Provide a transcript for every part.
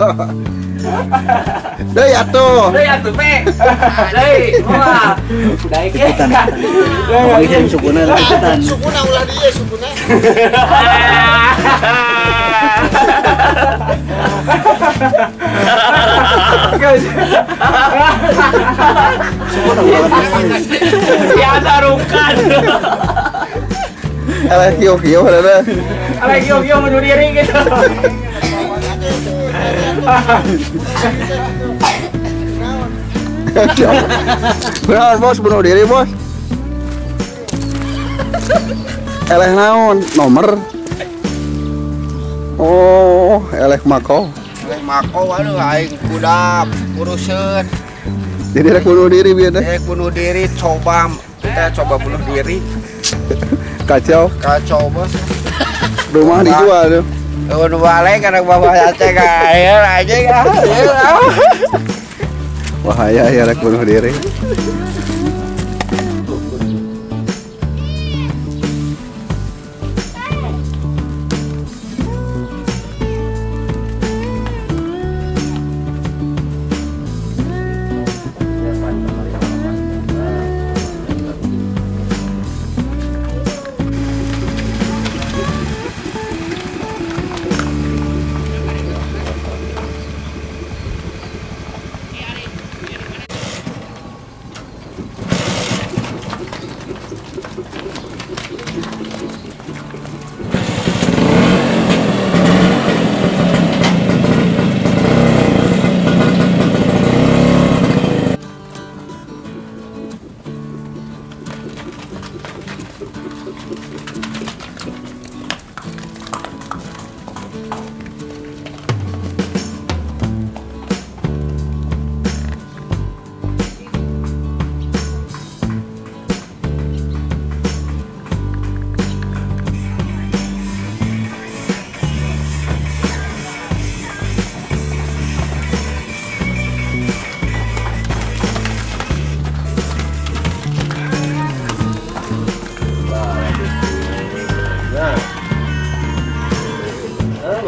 atuh. Deui atuh. Deui atuh pe. Deui, moal. Daik ge. Apa yang sukuna lah ikutan. Sukuna ulah dia sukuna. Sukuna ulah. Ya tarukan. Alah kieu-kieu ada. Ala gio-gio bunuh diri gitu. Benar bos bunuh diri bos. Eleh naon nomor. Oh, eleh mako. Lain mako aduh aing kuda urusan Jadi rek bunuh diri biar deh. eh bunuh diri coba kita coba bunuh diri Kacau. kacau bos Rumah dijual tuh. Udah balik karena bawa cek air aja ya.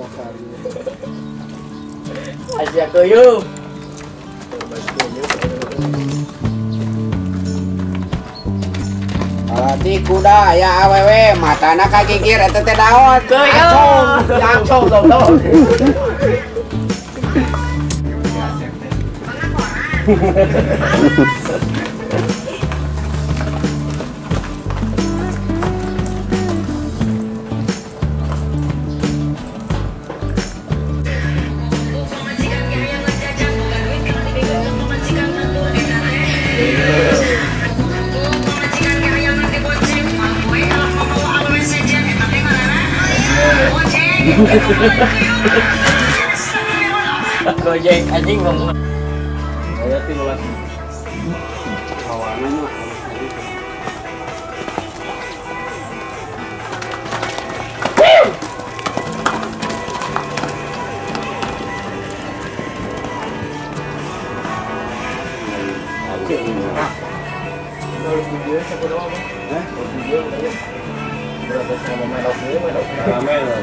dasar. Aja kayo. Berarti kuda ya awewe matana kagigir eta teh naon? Kayo. Langsung dong dong. Gojek anjing ngomong. Saya timulan. Kawanan lah. Berapa sama main off ini, main off ramai loh.